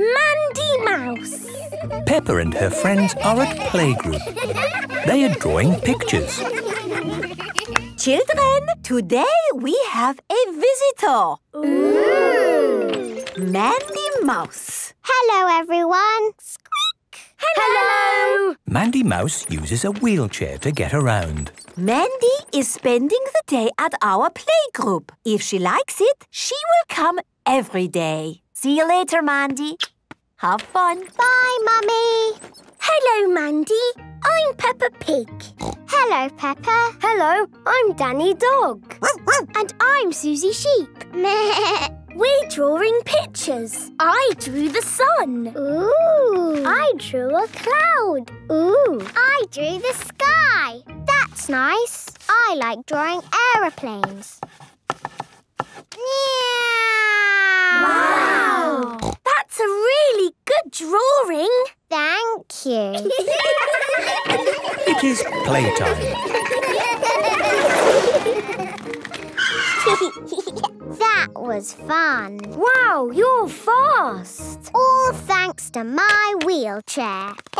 Mandy Mouse. Peppa and her friends are at playgroup. They are drawing pictures. Children, today we have a visitor. Ooh. Mandy Mouse. Hello, everyone. Squeak. Hello. Mandy Mouse uses a wheelchair to get around. Mandy is spending the day at our playgroup. If she likes it, she will come every day. See you later, Mandy. Have fun. Bye, Mummy. Hello, Mandy. I'm Peppa Pig. Hello, Peppa. Hello, I'm Danny Dog. and I'm Susie Sheep. We're drawing pictures. I drew the sun. Ooh. I drew a cloud. Ooh. I drew the sky. That's nice. I like drawing aeroplanes. Wow! That's a really good drawing. Thank you. It is playtime. that was fun. Wow, you're fast. All thanks to my wheelchair.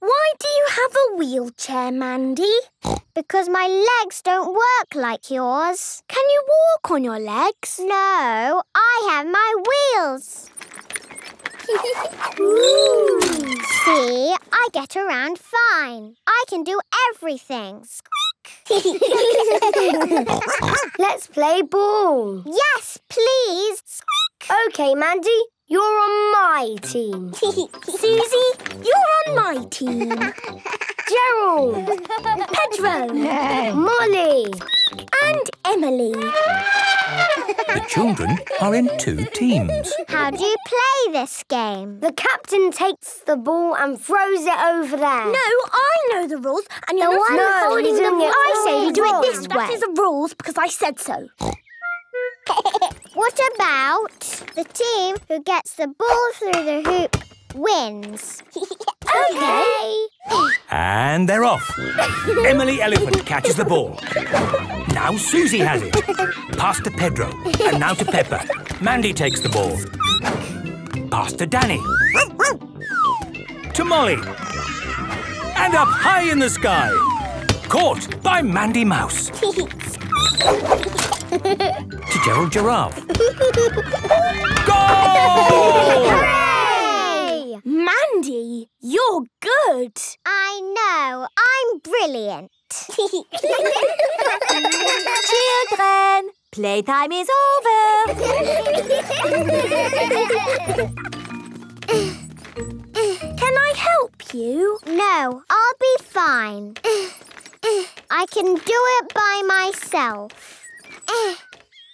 Why do you have a wheelchair, Mandy? Because my legs don't work like yours. Can you walk on your legs? No, I have my wheels. See, I get around fine. I can do everything. Squeak! Let's play ball. Yes, please. Squeak! OK, Mandy, you're on my team. Susie, you're on my team. Gerald, Pedro, Molly, and Emily. The children are in two teams. How do you play this game? The captain takes the ball and throws it over there. No, I know the rules, and you're The not one no, holding you're the ball I say you do it wrong. this way. That is the rules because I said so. What about the team who gets the ball through the hoop wins? okay. And they're off. Emily Elephant catches the ball. Now Susie has it. Pass to Pedro. And now to Peppa. Mandy takes the ball. Pass to Danny. To Molly. And up high in the sky. Caught by Mandy Mouse. to Gerald Giraffe. Goal! Hooray! Mandy, you're good. I know. I'm brilliant. Children, playtime is over. Can I help you? No, I'll be fine. I can do it by myself.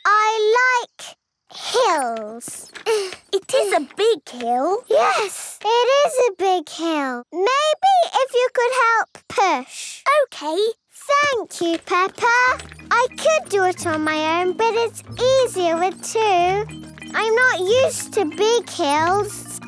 I like hills. It is a big hill. Yes, it is a big hill. Maybe if you could help push. Okay. Thank you, Peppa. I could do it on my own, but it's easier with two. I'm not used to big hills.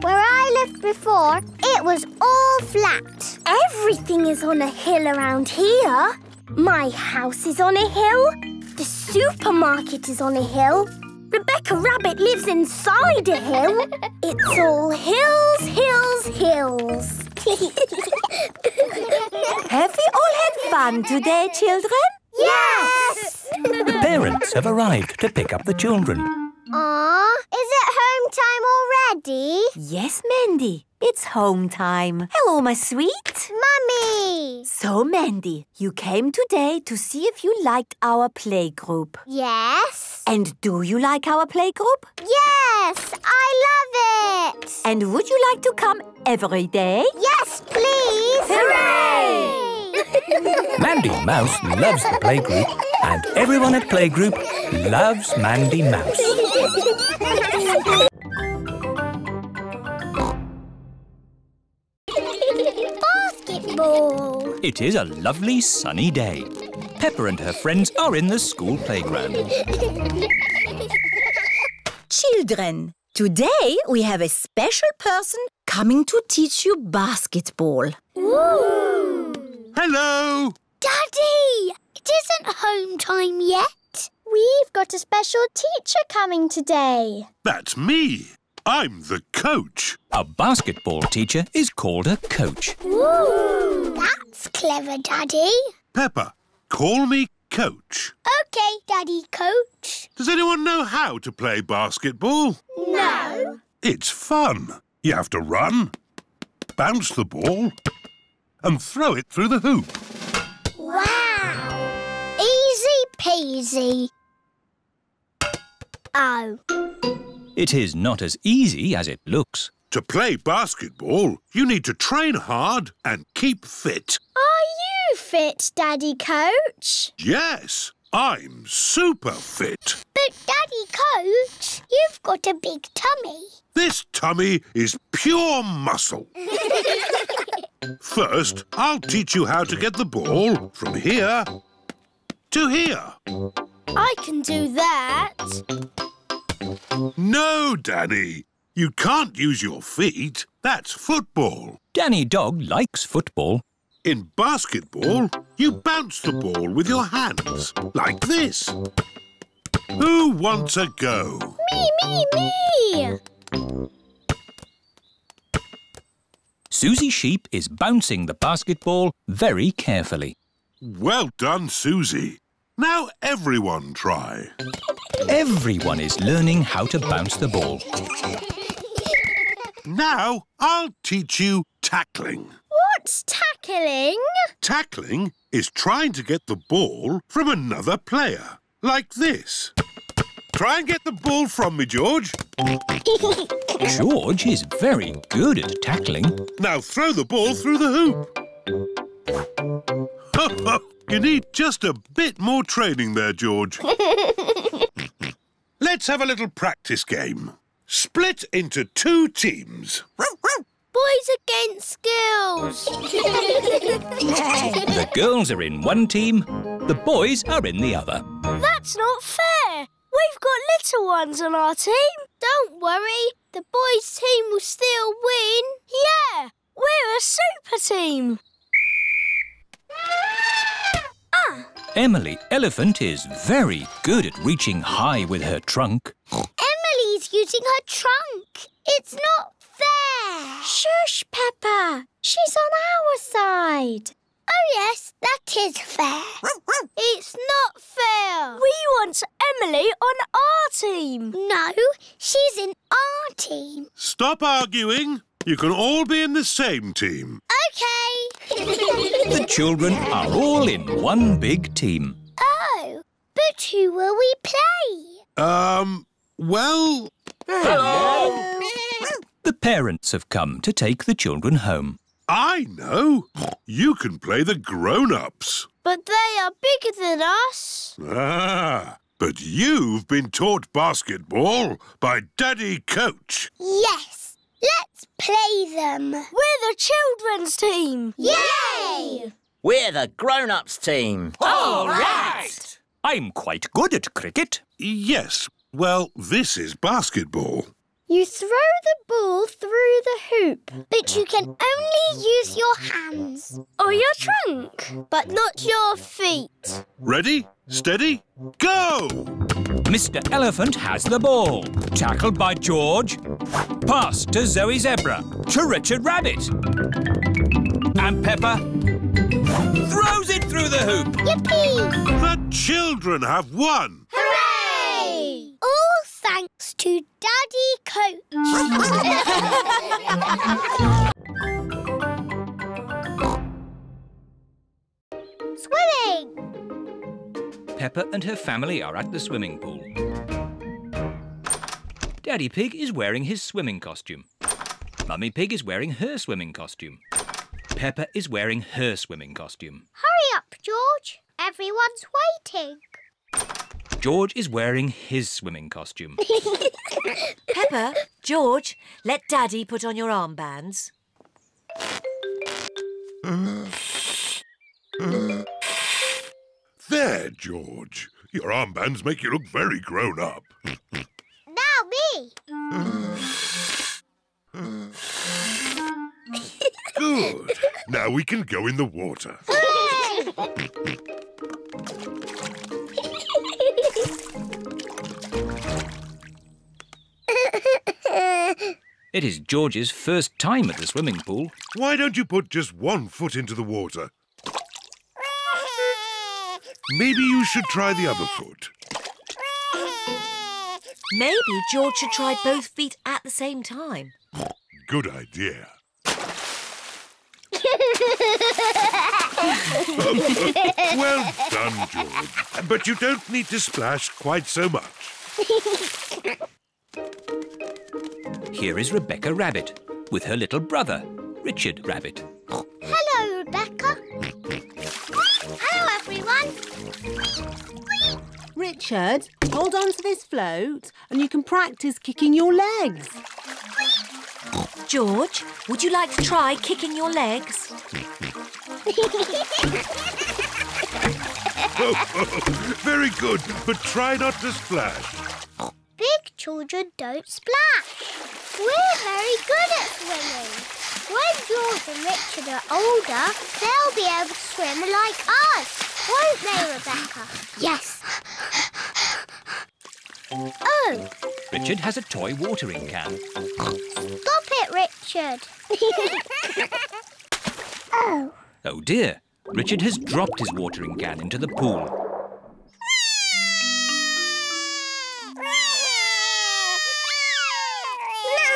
Where I lived before, it was all flat. Everything is on a hill around here. My house is on a hill. The supermarket is on a hill. Rebecca Rabbit lives inside a hill. It's all hills, hills, hills. Have we all had fun today, children? Yes! The parents have arrived to pick up the children. Aw, is it home time already? Yes, Mandy. It's home time. Hello, my sweet. Mummy! So, Mandy, you came today to see if you liked our playgroup. Yes? And do you like our playgroup? Yes! I love it! And would you like to come every day? Yes, please! Hooray! Mandy Mouse loves the playgroup, and everyone at playgroup loves Mandy Mouse. Basketball. It is a lovely sunny day. Peppa and her friends are in the school playground. Children, today we have a special person coming to teach you basketball. Ooh. Hello! Daddy! It isn't home time yet. We've got a special teacher coming today. That's me. I'm the coach. A basketball teacher is called a coach. Ooh, that's clever, Daddy. Peppa, call me coach. OK, Daddy Coach. Does anyone know how to play basketball? No. It's fun. You have to run, bounce the ball, and throw it through the hoop. Wow. Easy peasy. Oh. It is not as easy as it looks. To play basketball, you need to train hard and keep fit. Are you fit, Daddy Coach? Yes, I'm super fit. But, Daddy Coach, you've got a big tummy. This tummy is pure muscle. First, I'll teach you how to get the ball from here to here. I can do that. No, Danny. You can't use your feet. That's football. Danny Dog likes football. In basketball, you bounce the ball with your hands, like this. Who wants a go? Me, me, me. Susie Sheep is bouncing the basketball very carefully. Well done, Susie. Now everyone try. Everyone is learning how to bounce the ball. Now I'll teach you tackling. What's tackling? Tackling is trying to get the ball from another player, like this. Try and get the ball from me, George. George is very good at tackling. Now throw the ball through the hoop. you need just a bit more training there, George. Let's have a little practice game. Split into two teams. Boys against girls. The girls are in one team, the boys are in the other. That's not fair. We've got little ones on our team. Don't worry. The boys' team will still win. Yeah, we're a super team. Emily Elephant is very good at reaching high with her trunk. Emily's using her trunk. It's not fair. Shush, Peppa. She's on our side. Oh, yes, that is fair. it's not fair. We want Emily on our team. No, she's in our team. Stop arguing. You can all be in the same team. OK. The children are all in one big team. oh, but who will we play? Um, well, Hello! The parents have come to take the children home. I know. You can play the grown-ups. But they are bigger than us. Ah, but you've been taught basketball by Daddy Coach. Yes, let's play them. We're the children's team. Yay! We're the grown-ups team. All right! I'm quite good at cricket. Yes, well, this is basketball. You throw the ball through the hoop, but you can only use your hands. Or your trunk. But not your feet. Ready, steady, go! Mr. Elephant has the ball. Tackled by George. Pass to Zoe Zebra. To Richard Rabbit. And Peppa throws it through the hoop. Yippee! The children have won. Hooray! All thanks to Daddy Coach. Swimming! Peppa and her family are at the swimming pool. Daddy Pig is wearing his swimming costume. Mummy Pig is wearing her swimming costume. Peppa is wearing her swimming costume. Hurry up, George. Everyone's waiting. George is wearing his swimming costume. Peppa, George, let Daddy put on your armbands. There, George. Your armbands make you look very grown up. Now me. Good. Now we can go in the water. It is George's first time at the swimming pool. Why don't you put just one foot into the water? Maybe you should try the other foot. Maybe George should try both feet at the same time. Good idea. well done, George. But you don't need to splash quite so much. Here is Rebecca Rabbit with her little brother, Richard Rabbit. Richard, hold on to this float and you can practice kicking your legs. George, would you like to try kicking your legs? Very good, but try not to splash. Big children don't splash. We're very good at swimming. When George and Richard are older, they'll be able to swim like us, won't they, Rebecca? Yes. Oh, Richard has a toy watering can. stop it, Richard. oh. Oh dear, Richard has dropped his watering can into the pool.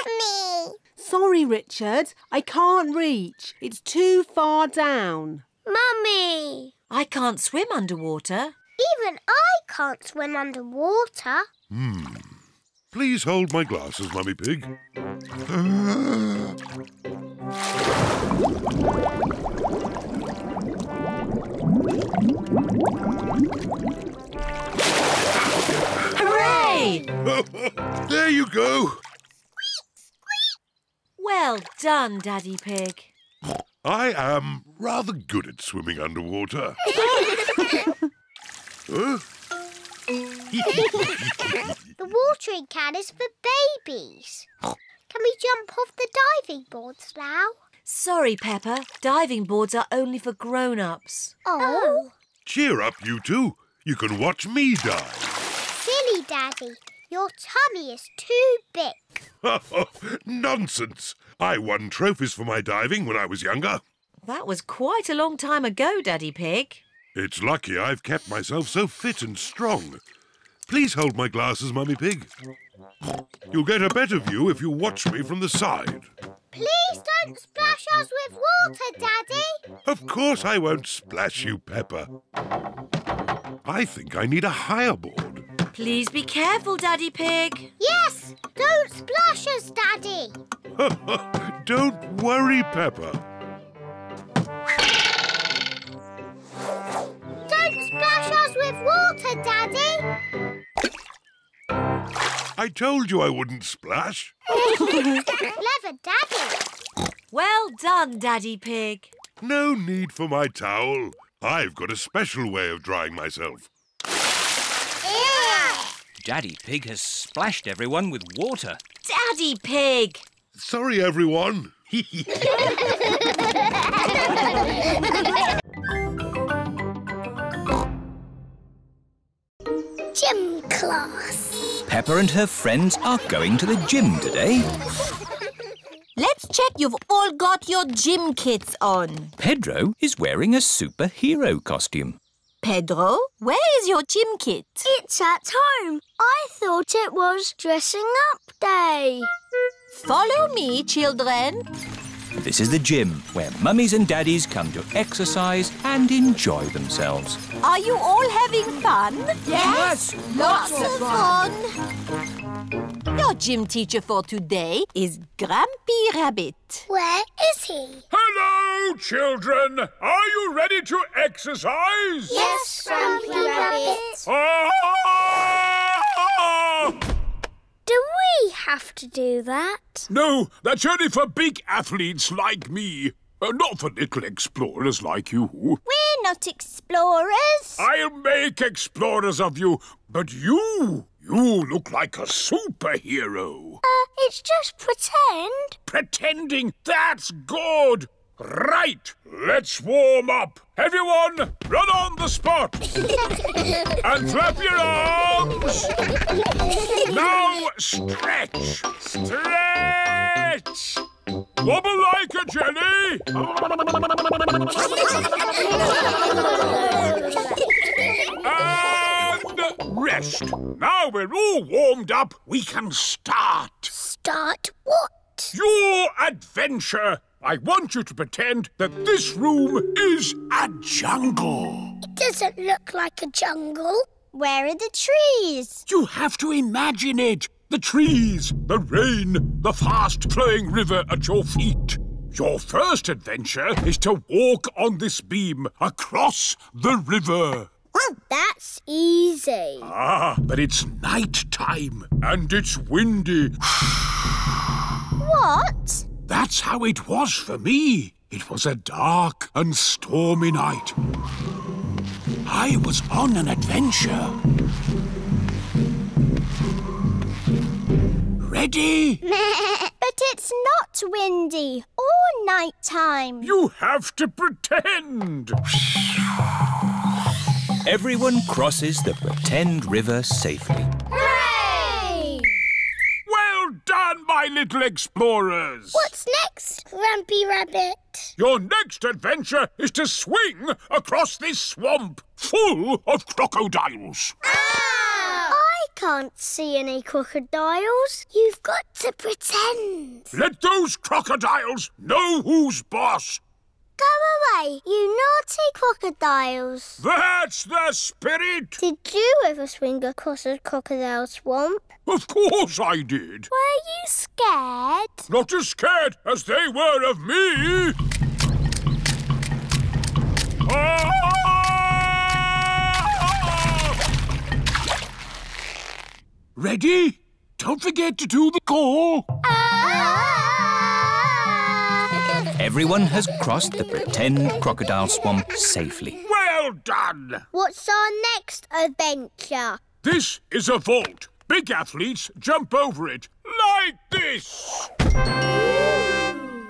Mummy. Sorry, Richard, I can't reach. It's too far down. Mummy. I can't swim underwater. Even I can't swim underwater. Hmm. Please hold my glasses, Mummy Pig. Hooray! there you go. Well done, Daddy Pig. I am rather good at swimming underwater. Huh? The watering can is for babies. Can we jump off the diving boards now? Sorry, Peppa. Diving boards are only for grown-ups. Oh. Cheer up, you two. You can watch me dive. Silly Daddy. Your tummy is too big. Nonsense. I won trophies for my diving when I was younger. That was quite a long time ago, Daddy Pig. It's lucky I've kept myself so fit and strong. Please hold my glasses, Mummy Pig. You'll get a better view if you watch me from the side. Please don't splash us with water, Daddy. Of course I won't splash you, Peppa. I think I need a higher board. Please be careful, Daddy Pig. Yes, don't splash us, Daddy. Don't worry, Peppa. Don't splash us with water, Daddy. I told you I wouldn't splash. Clever Daddy. Well done, Daddy Pig. No need for my towel. I've got a special way of drying myself. Daddy Pig has splashed everyone with water. Daddy Pig! Sorry, everyone. Gym class. Peppa and her friends are going to the gym today. Let's check you've all got your gym kits on. Pedro is wearing a superhero costume. Pedro, where is your gym kit? It's at home. I thought it was dressing up day. Follow me, children. This is the gym where mummies and daddies come to exercise and enjoy themselves. Are you all having fun? Yes, lots of fun. Your gym teacher for today is Grampy Rabbit. Where is he? Hello, children! Are you ready to exercise? Yes, Grampy Rabbit. Ah! Do we have to do that? No, that's only for big athletes like me. Uh, not for little explorers like you. We're not explorers. I'll make explorers of you, but you, you look like a superhero. Uh, it's just pretend. Pretending, that's good. Right, let's warm up. Everyone, run on the spot. and flap your arms. now stretch. Stretch. Wobble like a jelly. and rest. Now we're all warmed up, we can start. Start what? Your adventure. I want you to pretend that this room is a jungle. It doesn't look like a jungle. Where are the trees? You have to imagine it. The trees, the rain, the fast flowing river at your feet. Your first adventure is to walk on this beam across the river. That's easy. Ah, but it's night time and it's windy. What? That's how it was for me. It was a dark and stormy night. I was on an adventure. Ready? but it's not windy or night time. You have to pretend. Everyone crosses the pretend river safely. Hooray! Well done, my little explorers. What's next, Grampy Rabbit? Your next adventure is to swing across this swamp full of crocodiles. Ah! I can't see any crocodiles. You've got to pretend. Let those crocodiles know who's boss. Go away, you naughty crocodiles. That's the spirit. Did you ever swing across a crocodile swamp? Of course I did. Were you scared? Not as scared as they were of me. Ah! Ready? Don't forget to do the call. Everyone has crossed the pretend crocodile swamp safely. Well done. What's our next adventure? This is a vault. Big athletes jump over it like this.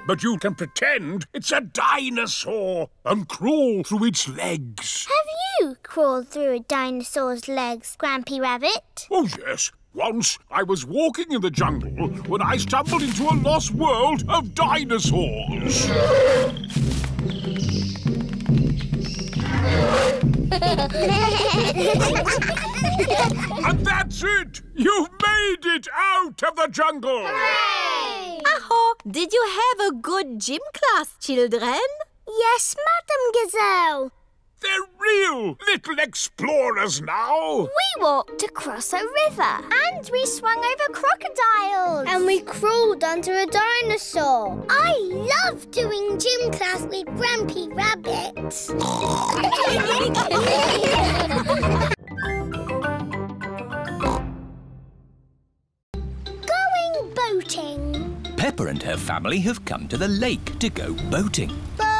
But you can pretend it's a dinosaur and crawl through its legs. Have you crawled through a dinosaur's legs, Grampy Rabbit? Oh, yes. Once I was walking in the jungle when I stumbled into a lost world of dinosaurs. and that's it! You've made it out of the jungle! Hooray! Aho, did you have a good gym class, children? Yes, Madame Gazelle. They're real little explorers now! We walked across a river. And we swung over crocodiles. And we crawled under a dinosaur. I love doing gym class with Grampy Rabbit. Going boating. Peppa and her family have come to the lake to go boating. Boats!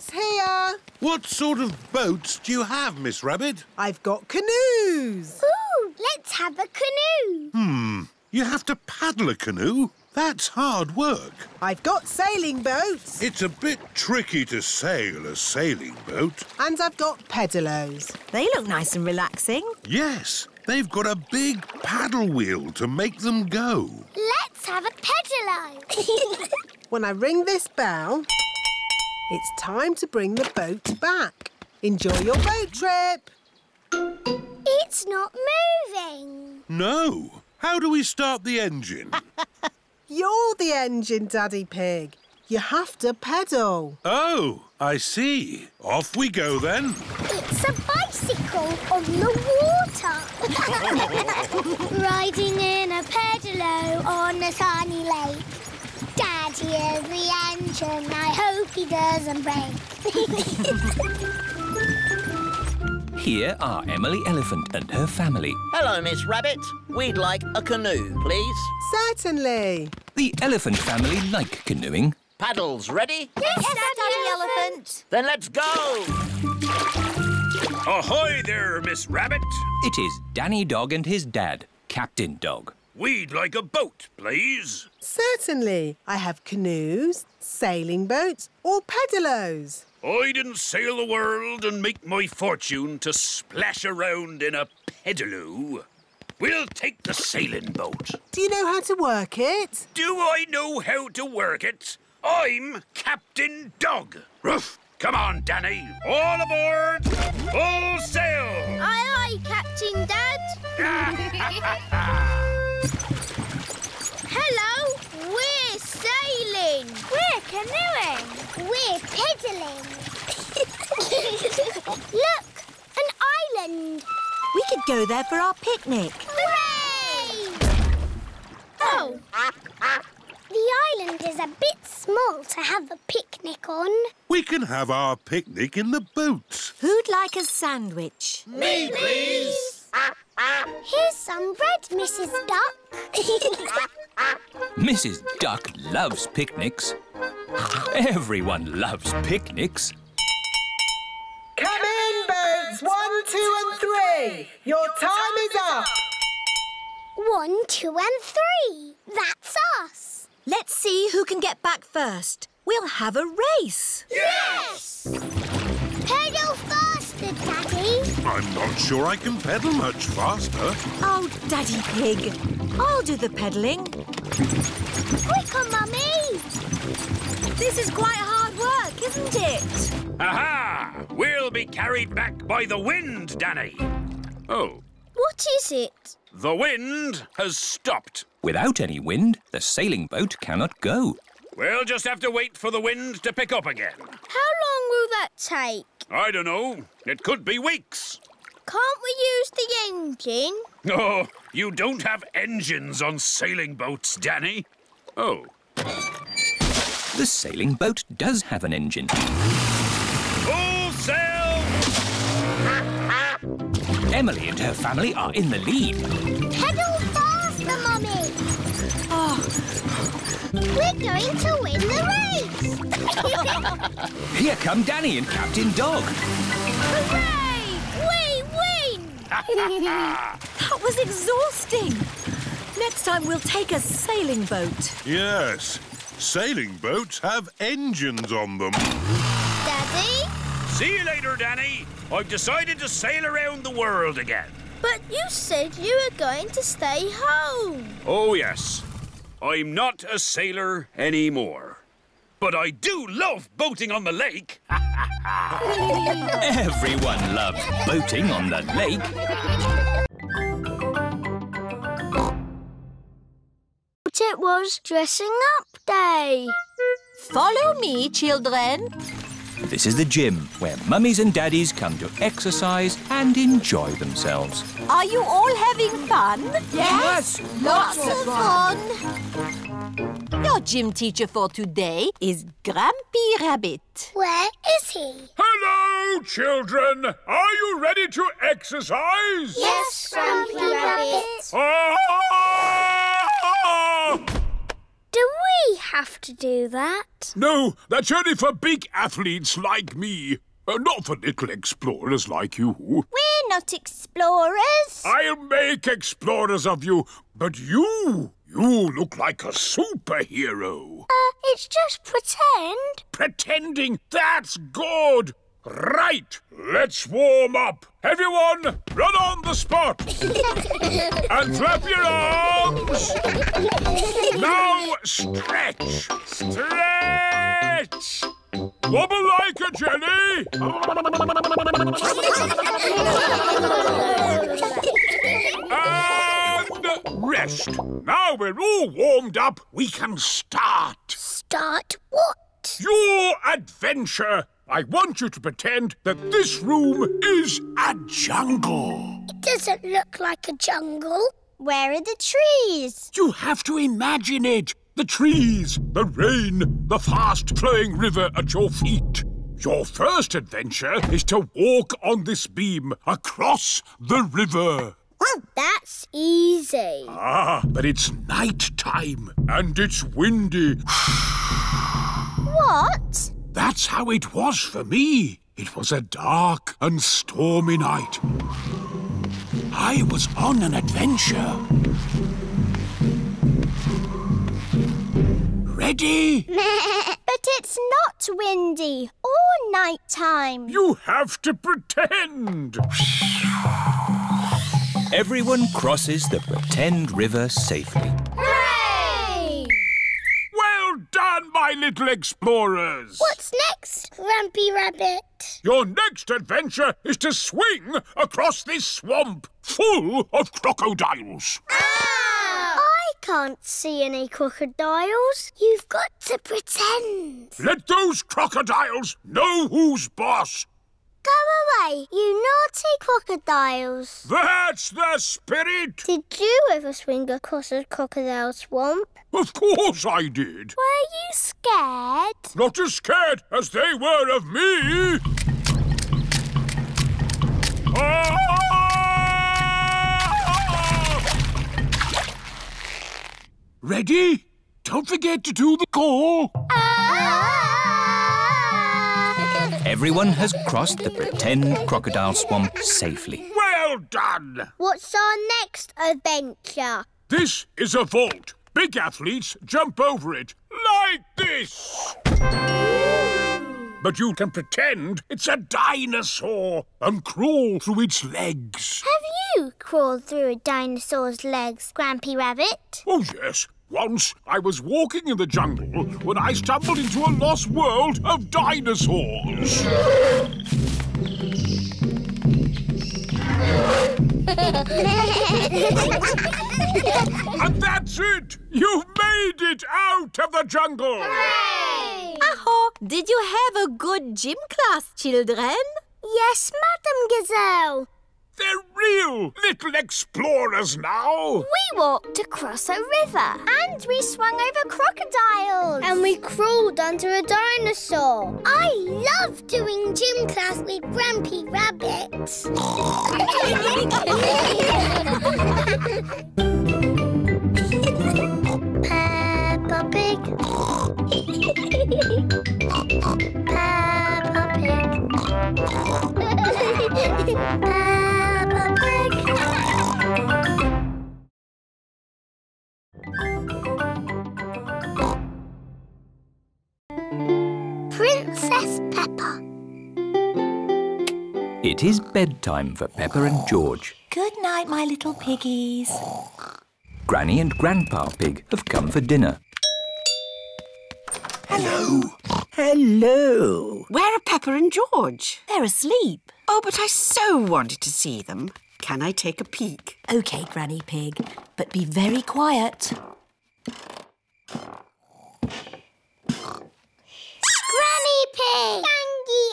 Boats here! What sort of boats do you have, Miss Rabbit? I've got canoes. Ooh, let's have a canoe. Hmm. You have to paddle a canoe? That's hard work. I've got sailing boats. It's a bit tricky to sail a sailing boat. And I've got pedalos. They look nice and relaxing. Yes, they've got a big paddle wheel to make them go. Let's have a pedalo. When I ring this bell, it's time to bring the boat back. Enjoy your boat trip. it's not moving. No. How do we start the engine? You're the engine, Daddy Pig. You have to pedal. oh, I see. Off we go then. It's a bicycle on the water. Riding in a pedalo on a sunny lake. Daddy is the engine. I hope he doesn't break. Here are Emily Elephant and her family. Hello, Miss Rabbit. We'd like a canoe, please. Certainly. The elephant family like canoeing. Paddles ready? yes, Daddy Elephant. Then let's go! Ahoy there, Miss Rabbit. It is Danny Dog and his dad, Captain Dog. We'd like a boat, please. Certainly. I have canoes, sailing boats, or pedalos. I didn't sail the world and make my fortune to splash around in a pedaloo. we'll take the sailing boat. Do you know how to work it? Do I know how to work it? I'm Captain Dog. Ruff, come on, Danny. All aboard. Full sail. Aye, aye, Captain Dad. Hello, we're sailing. We're canoeing. We're pedaling. Look, an island. We could go there for our picnic. Hooray! Oh. The island is a bit small to have a picnic on. We can have our picnic in the boat. Who'd like a sandwich? Me, please. Here's some bread, Mrs. Duck. Mrs. Duck loves picnics. Everyone loves picnics. Come in, boats. One, two, and three. Your time is up. One, two, and three. That's us. Let's see who can get back first. We'll have a race. Yes! Pedal faster, Daddy. I'm not sure I can pedal much faster. Oh, Daddy Pig. I'll do the peddling. Quicker, Mummy. This is quite hard work, isn't it? Aha! We'll be carried back by the wind, Danny. Oh, What is it? the wind has stopped. Without any wind, the sailing boat cannot go. We'll just have to wait for the wind to pick up again. How long will that take? I don't know. It could be weeks. Can't we use the engine? Oh, you don't have engines on sailing boats, Danny. Oh, The sailing boat does have an engine. full sail! Emily and her family are in the lead. Pedal We're going to win the race. Here come Danny and Captain Dog. Hooray! We win! that was exhausting. Next time we'll take a sailing boat. Yes, sailing boats have engines on them. Daddy? See you later, Danny. I've decided to sail around the world again. But you said you were going to stay home. Oh, yes. I'm not a sailor anymore. But I do love boating on the lake. Everyone loves boating on the lake. But it was dressing up day. Follow me, children. This is the gym where mummies and daddies come to exercise and enjoy themselves. Are you all having fun? Yes, lots of fun. Your gym teacher for today is Grampy Rabbit. Where is he? Hello, children. Are you ready to exercise? Yes, Grampy Rabbit. Ah! Do we have to do that? No, that's only for big athletes like me. Uh, not for little explorers like you. We're not explorers. I'll make explorers of you, but you, you look like a superhero. Uh, it's just pretend. Pretending, that's good. Right, let's warm up. Everyone, run on the spot. and flap your arms. Now stretch. Stretch. Wobble like a jelly. and rest. Now we're all warmed up, we can start. Start what? Your adventure. I want you to pretend that this room is a jungle. It doesn't look like a jungle. Where are the trees? You have to imagine it. The trees, the rain, the fast flowing river at your feet. Your first adventure is to walk on this beam across the river. Oh, that's easy. Ah, but it's night time and it's windy. What? That's how it was for me. It was a dark and stormy night. I was on an adventure. Ready? but it's not windy or nighttime. You have to pretend. Everyone crosses the pretend river safely. Hooray! Done, my little explorers! What's next, Grampy Rabbit? Your next adventure is to swing across this swamp full of crocodiles. Ah! I can't see any crocodiles. You've got to pretend. Let those crocodiles know who's boss. Go away, you naughty crocodiles. That's the spirit. Did you ever swing across a crocodile swamp? Of course I did. Were you scared? Not as scared as they were of me. Ah! Ready? Don't forget to do the call. Everyone has crossed the pretend crocodile swamp safely. Well done. What's our next adventure? This is a vault. Big athletes jump over it like this. But you can pretend it's a dinosaur and crawl through its legs. Have you crawled through a dinosaur's legs, Grampy Rabbit? Oh, yes. Once I was walking in the jungle when I stumbled into a lost world of dinosaurs. and that's it! You've made it out of the jungle! Aho, did you have a good gym class, children? Yes, Madame Gazelle. They're real little explorers now. We walked across a river. And we swung over crocodiles. And we crawled under a dinosaur. I love doing gym class with Grampy Rabbit. Peppa Pig. Peppa Pig. Peppa Princess Peppa. It is bedtime for Peppa and George. Good night, my little piggies. Granny and Grandpa Pig have come for dinner. Hello. Hello. Where are Peppa and George? They're asleep. Oh, but I so wanted to see them. Can I take a peek? OK, Granny Pig, but be very quiet. Pig. Candy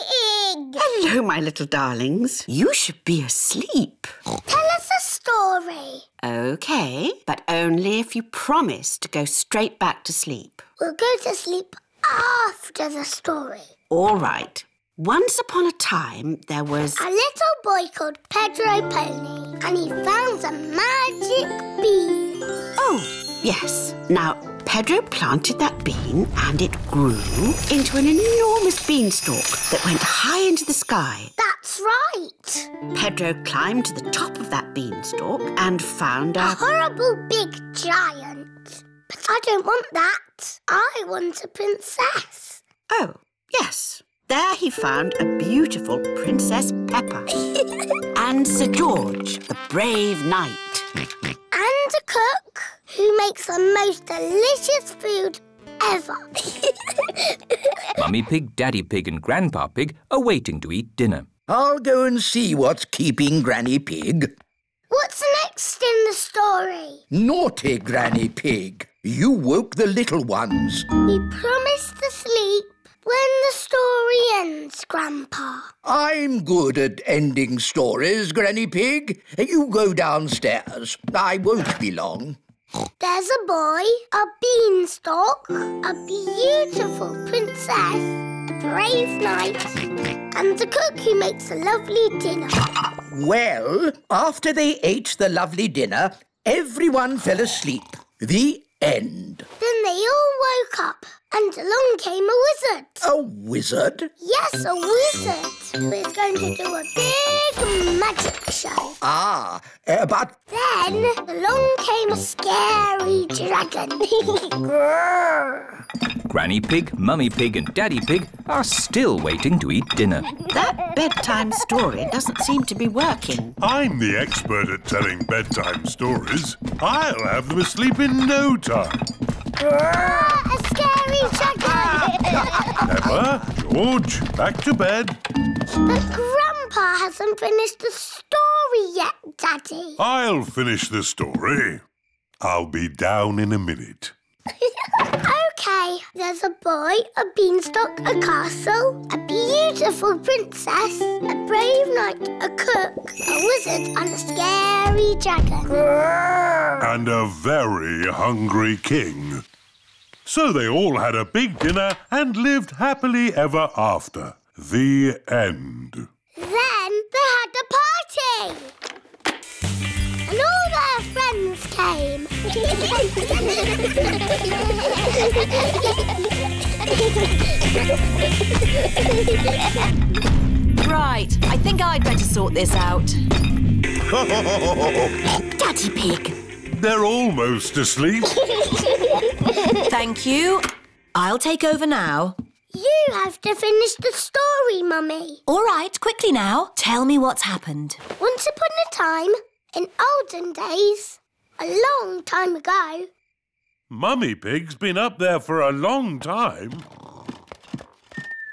Egg. Hello, my little darlings. You should be asleep. Tell us a story. OK, but only if you promise to go straight back to sleep. We'll go to sleep after the story. All right. Once upon a time, there was... A little boy called Pedro Pony, and he found a magic bean. Oh, yes. Now, Pedro planted that bean and it grew into an enormous beanstalk that went high into the sky. That's right. Pedro climbed to the top of that beanstalk and found A a... horrible big giant. But I don't want that. I want a princess. Oh, yes. There he found a beautiful Princess Peppa and Sir George, the brave knight. And a cook who makes the most delicious food ever. Mummy Pig, Daddy Pig and Grandpa Pig are waiting to eat dinner. I'll go and see what's keeping Granny Pig. What's next in the story? Naughty Granny Pig. You woke the little ones. We promised to sleep when the story ends, Grandpa. I'm good at ending stories, Granny Pig. You go downstairs. I won't be long. There's a boy, a beanstalk, a beautiful princess, a brave knight, and a cook who makes a lovely dinner. Well, after they ate the lovely dinner, everyone fell asleep. The end. Then they all woke up, and along came a wizard. A wizard? Yes, a wizard who is going to do a big magic show. Ah, uh, but then along came a scary dragon. Granny Pig, Mummy Pig and Daddy Pig are still waiting to eat dinner. That bedtime story doesn't seem to be working. I'm the expert at telling bedtime stories. I'll have them asleep in no time. Dragon. Peppa, George, back to bed. but Grandpa hasn't finished the story yet, Daddy. I'll finish the story. I'll be down in a minute. Okay, there's a boy, a beanstalk, a castle, a beautiful princess, a brave knight, a cook, a wizard, and a scary dragon. And a very hungry king. So they all had a big dinner and lived happily ever after. The end. Then they had a party. And all their friends came. Right, I think I'd better sort this out. Daddy Pig. They're almost asleep. Thank you. I'll take over now. you have to finish the story, Mummy. All right, quickly now. Tell me what's happened. Once upon a time, in olden days, a long time ago, Mummy Pig's been up there for a long time.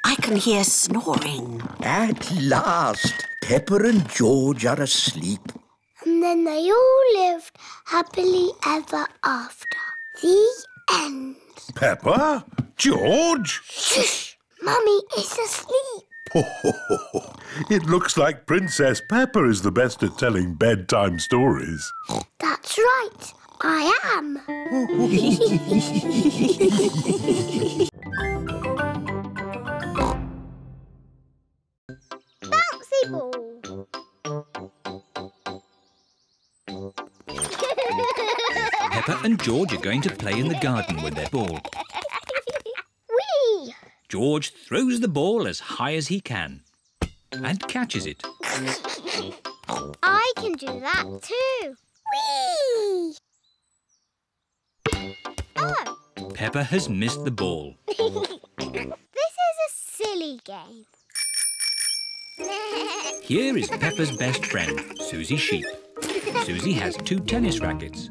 I can hear snoring. At last, Peppa and George are asleep. And then they all lived happily ever after. The end. Peppa? George? Shh! Mummy is asleep. it looks like Princess Peppa is the best at telling bedtime stories. That's right. I am. Bouncy ball. Peppa and George are going to play in the garden with their ball. Whee! George throws the ball as high as he can and catches it. I can do that too. Whee! Oh, Peppa has missed the ball. this is a silly game. Here is Peppa's best friend, Susie Sheep. Susie has two tennis rackets.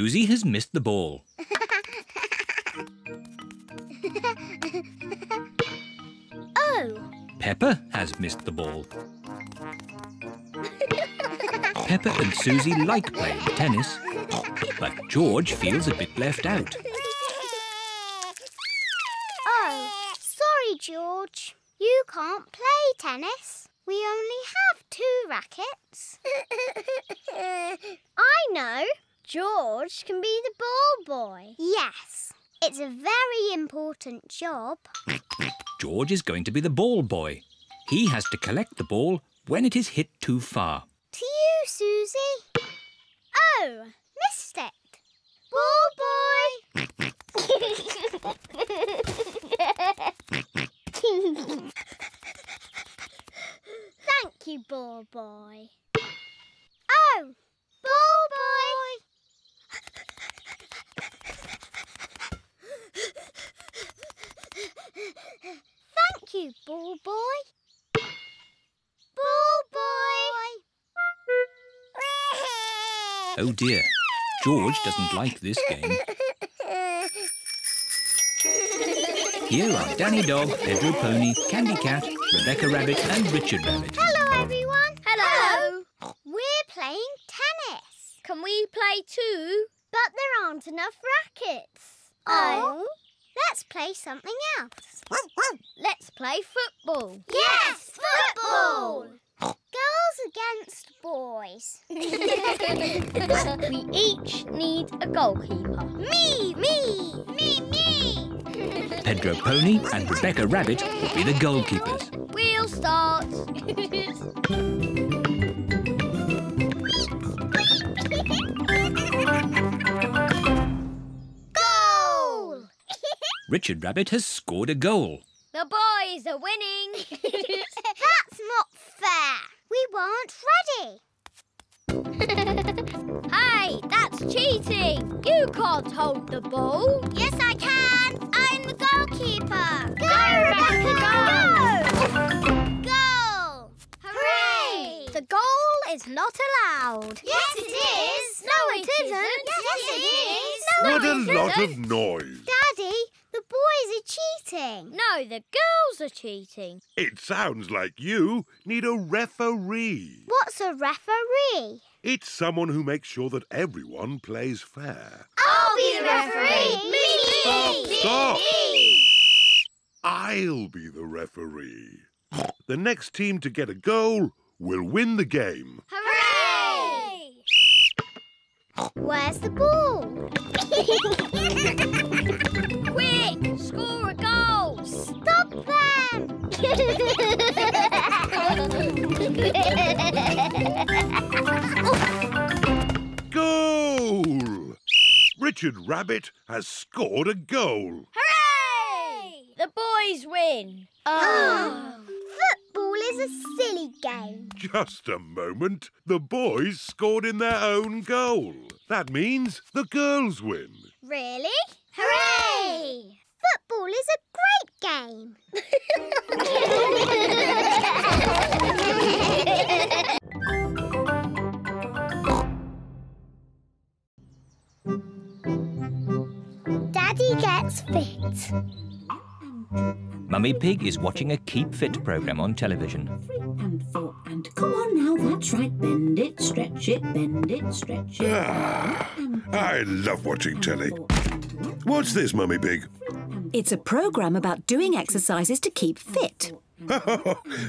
Susie has missed the ball. oh. Peppa has missed the ball. Peppa and Susie like playing tennis, but George feels a bit left out. Oh, sorry, George. You can't play tennis. We only have two rackets. I know. George can be the ball boy. Yes. It's a very important job. George is going to be the ball boy. He has to collect the ball when it is hit too far. To you, Susie. Oh, missed it. Ball boy. Thank you, ball boy. Oh, ball boy. Thank you, ball boy. Ball boy. Oh dear, George doesn't like this game. Here are Danny Dog, Pedro Pony, Candy Cat, Rebecca Rabbit and Richard Rabbit. Hello, everyone. Hello. We're playing tennis. Can we play too? But there aren't enough rackets. Oh. oh let's play something else. Let's play football. Yes, football. Girls against boys. we each need a goalkeeper. Me, me, me, me. Pedro Pony and Rebecca Rabbit will be the goalkeepers. We'll start. Goal! Richard Rabbit has scored a goal. The boys are winning. That's not fair. We weren't ready. hey, that's cheating. You can't hold the ball. Yes, I can. I'm the goalkeeper. Go, Rebecca, go! Goal! Hooray! The goal is not allowed. Yes, it is. No, it isn't. Yes, it is. No, what it a lot isn't. of noise. Daddy, the boys are cheating. No, the girls are cheating. It sounds like you need a referee. What's a referee? It's someone who makes sure that everyone plays fair. I'll be the referee. Me, Stop, me, stop. me. I'll be the referee. The next team to get a goal will win the game. Hooray! Where's the ball? Quick, score a goal. Stop them! Goal! Richard Rabbit has scored a goal. Hooray! The boys win. Oh. Football is a silly game. Just a moment. The boys scored in their own goal. That means the girls win. Really? Hooray! Football is a great game. Daddy gets fit. Mummy Pig is watching a Keep Fit programme on television. and four and come on now, that's right. Bend it, stretch it, bend it, stretch it. Ah, I love watching telly. What's this, Mummy Pig? It's a programme about doing exercises to keep fit.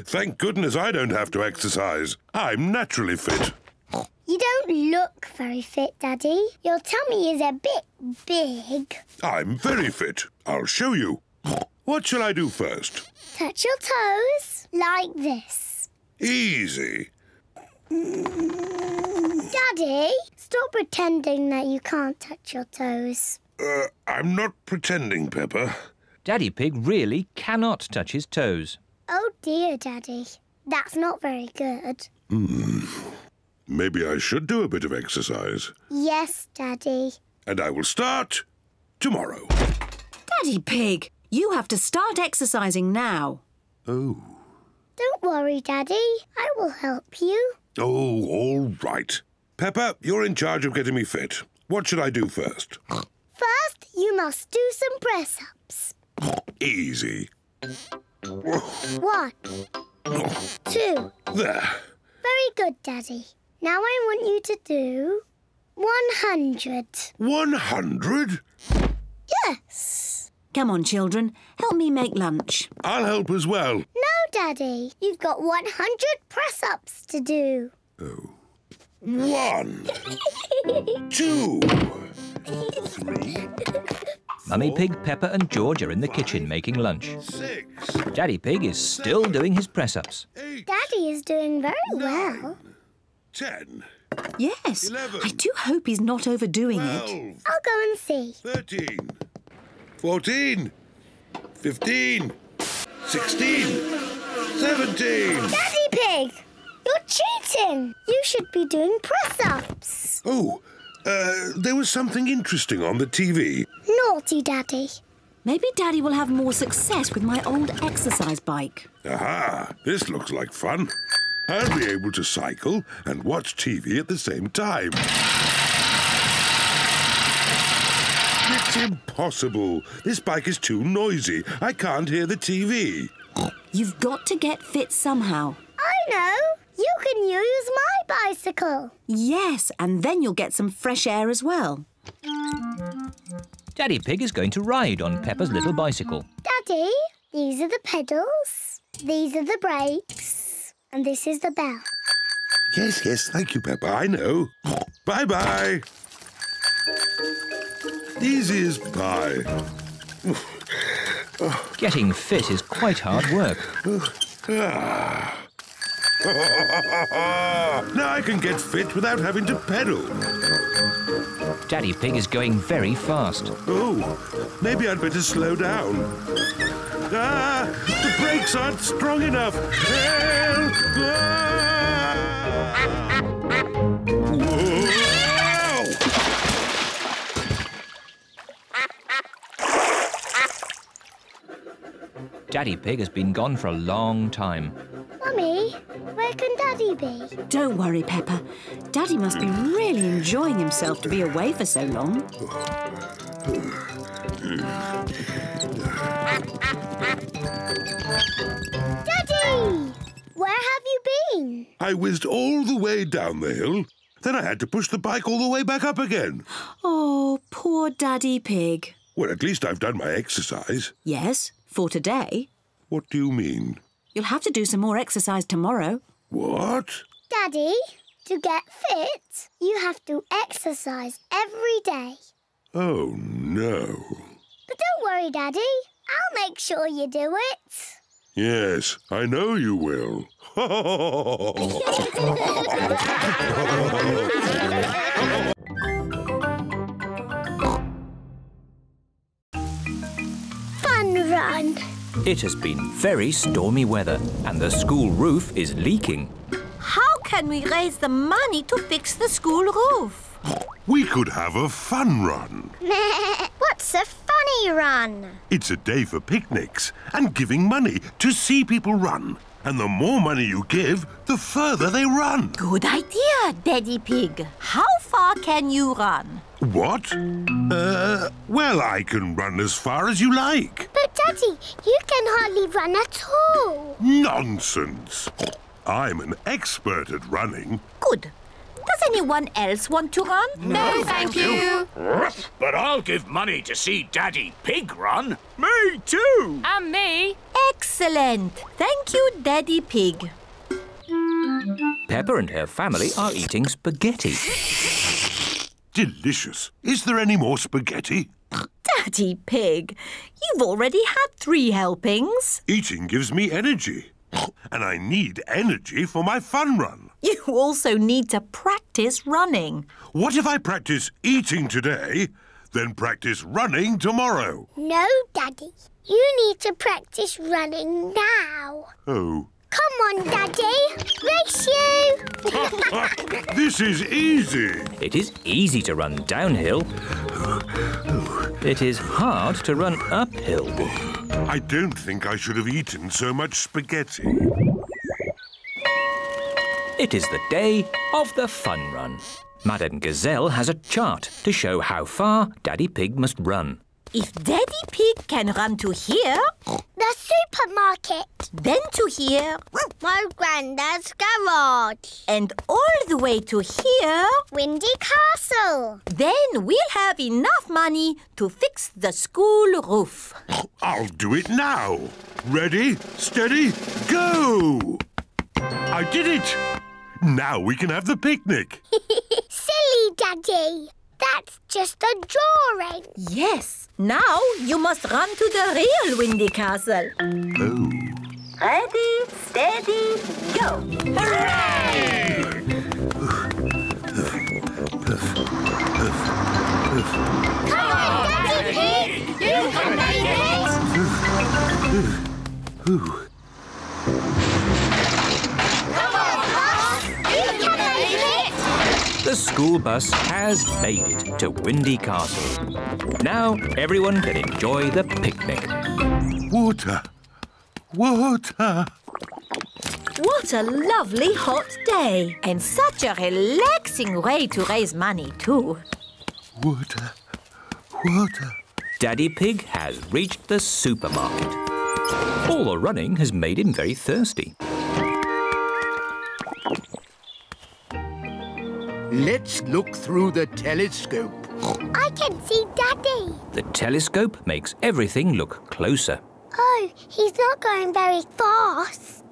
Thank goodness I don't have to exercise. I'm naturally fit. You don't look very fit, Daddy. Your tummy is a bit big. I'm very fit. I'll show you. What shall I do first? Touch your toes like this. Easy. Daddy, stop pretending that you can't touch your toes. Uh, I'm not pretending, Peppa. Daddy Pig really cannot touch his toes. Oh dear, Daddy. That's not very good. Hmm. Maybe I should do a bit of exercise. Yes, Daddy. And I will start tomorrow. Daddy Pig, you have to start exercising now. Oh. Don't worry, Daddy. I will help you. Oh, all right. Peppa, you're in charge of getting me fit. What should I do first? First, you must do some press ups. Easy. One, two. There. Very good, Daddy. Now I want you to do 100. 100? Yes. Come on, children. Help me make lunch. I'll help as well. No, Daddy. You've got 100 press ups to do. Oh. One. Two. Three. Mummy Pig, Peppa and George are in the kitchen making lunch. Six. Daddy Pig is still doing his press-ups. Daddy is doing very well. Ten. Yes. Eleven. I do hope he's not overdoing it. I'll go and see. Thirteen. Fourteen. Fifteen. Sixteen. Seventeen. Daddy Pig! You're cheating! You should be doing press ups. Oh, uh, there was something interesting on the TV. Naughty Daddy. Maybe Daddy will have more success with my old exercise bike. Aha, this looks like fun. I'll be able to cycle and watch TV at the same time. It's impossible. This bike is too noisy. I can't hear the TV. You've got to get fit somehow. I know. You can use my bicycle. Yes, and then you'll get some fresh air as well. Daddy Pig is going to ride on Peppa's little bicycle. Daddy, these are the pedals, these are the brakes, and this is the bell. Yes, yes, thank you, Peppa. I know. Bye bye. Easy as pie. Getting fit is quite hard work. Ah. now I can get fit without having to pedal. Daddy Pig is going very fast. Oh, maybe I'd better slow down. Ah, the brakes aren't strong enough. Help! Ah! Daddy Pig has been gone for a long time. Don't worry, Peppa. Daddy must be really enjoying himself to be away for so long. Daddy! Where have you been? I whizzed all the way down the hill. Then I had to push the bike all the way back up again. Oh, poor Daddy Pig. Well, at least I've done my exercise. Yes, for today. What do you mean? You'll have to do some more exercise tomorrow. What? Daddy, to get fit, you have to exercise every day. Oh, no. But don't worry, Daddy. I'll make sure you do it. Yes, I know you will. Fun run. It has been very stormy weather and the school roof is leaking. Can we raise the money to fix the school roof? we could have a fun run. What's a funny run? It's a day for picnics and giving money to see people run. And the more money you give, the further they run. Good idea, Daddy Pig. How far can you run? What? Uh, well, I can run as far as you like. But, Daddy, you can hardly run at all. Nonsense. I'm an expert at running. Good. Does anyone else want to run? No, thank you. But I'll give money to see Daddy Pig run. Me too. And me. Excellent. Thank you, Daddy Pig. Peppa and her family are eating spaghetti. Delicious. Is there any more spaghetti? Daddy Pig, you've already had three helpings. Eating gives me energy. And I need energy for my fun run. You also need to practice running. What if I practice eating today, then practice running tomorrow? No, Daddy. You need to practice running now. Oh, Come on, Daddy. Race you. this is easy. It is easy to run downhill. It is hard to run uphill. I don't think I should have eaten so much spaghetti. It is the day of the fun run. Madame Gazelle has a chart to show how far Daddy Pig must run. If Daddy Pig can run to here, The supermarket. then to here, My granddad's garage. and all the way to here, Windy Castle. then we'll have enough money to fix the school roof. I'll do it now. Ready, steady, go! I did it! Now we can have the picnic. Silly, Daddy. That's just a drawing. Yes, now you must run to the real Windy Castle. Oh. Ready, steady, go. Come on, Daddy Pig. You can make it. The school bus has made it to Windy Castle. Now everyone can enjoy the picnic. Water. Water. What a lovely hot day. And such a relaxing way to raise money, too. Water. Water. Daddy Pig has reached the supermarket. All the running has made him very thirsty. Let's look through the telescope. I can see Daddy. The telescope makes everything look closer. Oh, he's not going very fast.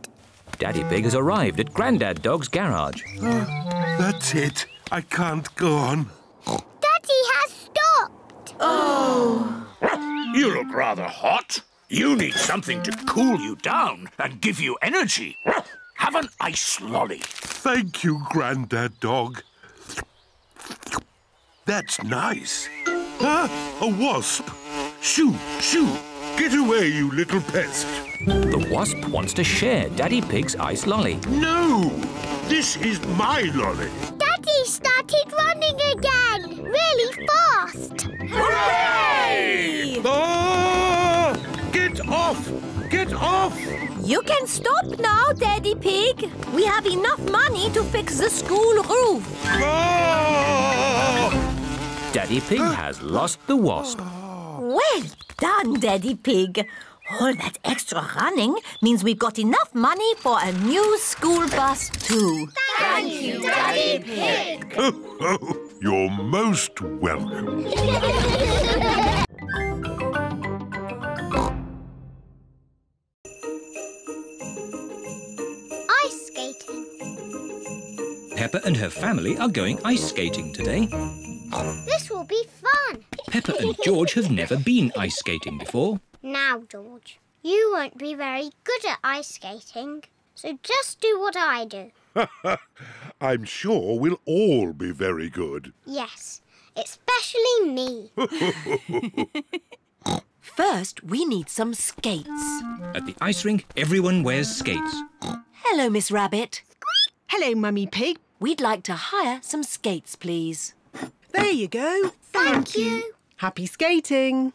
Daddy Pig has arrived at Grandad Dog's garage. Ah, that's it. I can't go on. Daddy has stopped. Oh. You look rather hot. You need something to cool you down and give you energy. Have an ice lolly. Thank you, Grandad Dog. That's nice. Ah, a wasp. Shoo, shoo. Get away, you little pest. The wasp wants to share Daddy Pig's ice lolly. No! This is my lolly. Daddy started running again, really fast. Hooray! Ah! Get off! Get off! You can stop now, Daddy Pig. We have enough money to fix the school roof. Ah! Daddy Pig has lost the wasp. Well done, Daddy Pig. All that extra running means we've got enough money for a new school bus too. Thank you, Daddy Pig. You're most welcome. Peppa and her family are going ice skating today. This will be fun. Peppa and George have never been ice skating before. Now, George, you won't be very good at ice skating, so just do what I do. I'm sure we'll all be very good. Yes, especially me. First, we need some skates. At the ice rink, everyone wears skates. Hello, Miss Rabbit. Hello, Mummy Pig. We'd like to hire some skates, please. There you go. Thank you. Happy skating.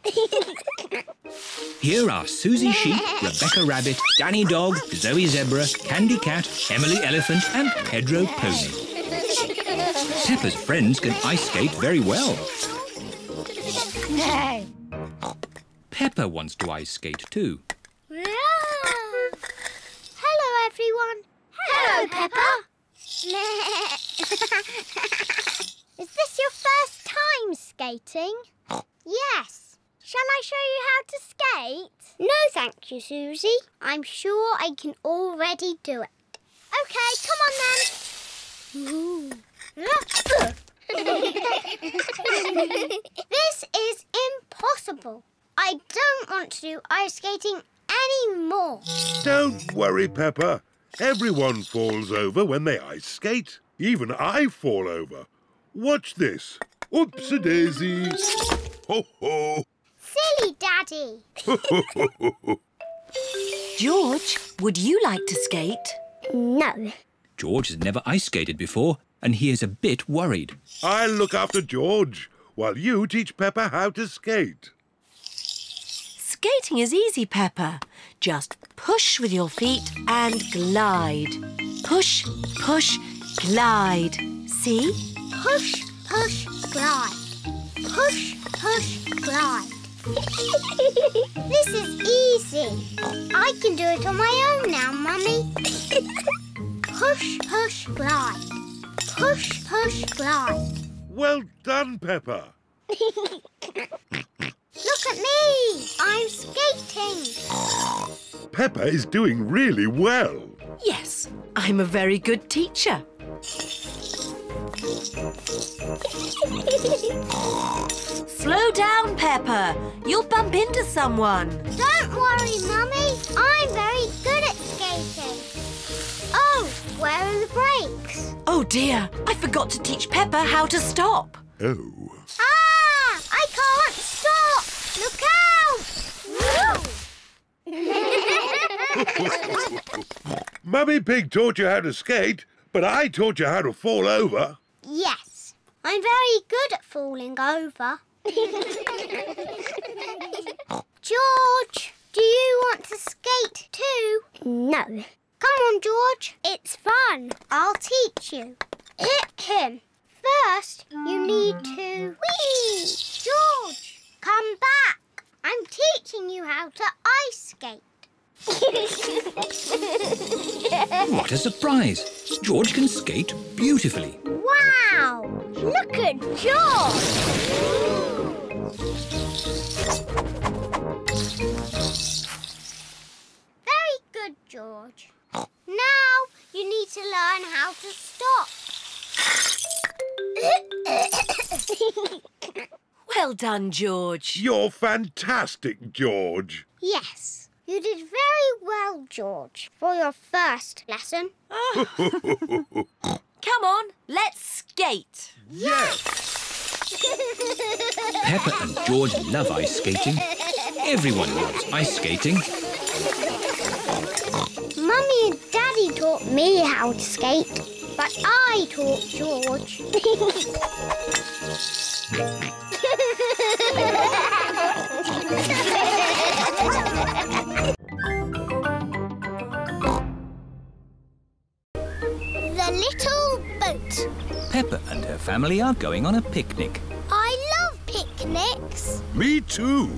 Here are Susie Sheep, Rebecca Rabbit, Danny Dog, Zoe Zebra, Candy Cat, Emily Elephant and Pedro Pony. Peppa's friends can ice skate very well. No. Peppa wants to ice skate too. Hello, everyone. Hello, Peppa. Is this your first time skating? Yes. Shall I show you how to skate? No, thank you, Susie. I'm sure I can already do it. OK, come on then. this is impossible. I don't want to do ice skating anymore. Don't worry, Peppa. Everyone falls over when they ice skate. Even I fall over. Watch this. Oops-a-daisy. Ho-ho. Silly Daddy. George, would you like to skate? No. George has never ice skated before and he is a bit worried. I'll look after George while you teach Peppa how to skate. Skating is easy, Peppa. Just push with your feet and glide. Push, push, glide. See? Push, push, glide. Push, push, glide. this is easy. I can do it on my own now, Mummy. push, push, glide. Push, push, glide. Well done, Peppa. Look at me. I'm skating. Peppa is doing really well. Yes, I'm a very good teacher. Slow down, Peppa. You'll bump into someone. Don't worry, Mummy. I'm very good at skating. Oh, where are the brakes? Oh dear, I forgot to teach Peppa how to stop. Oh. Ah! I can't stop! Look out! Mummy Pig taught you how to skate, but I taught you how to fall over. yes, I'm very good at falling over. George, do you want to skate too? No. Come on, George. It's fun. I'll teach you. Hit him. First, you need to... Whee! George, come back. I'm teaching you how to ice skate. What a surprise! George can skate beautifully. Wow! Look at George! Very good, George. Now you need to learn how to stop. Well done, George. You're fantastic, George. yes, you did very well, George, for your first lesson. Come on, let's skate. yes! Peppa and George love ice skating. Everyone loves ice skating. Mummy and Daddy taught me how to skate, but I taught George. the little boat. Peppa and her family are going on a picnic. I love picnics. Me too.